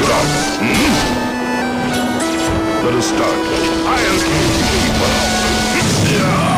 Slug. Hmm? Let us start. I am King Keeper. Yeah.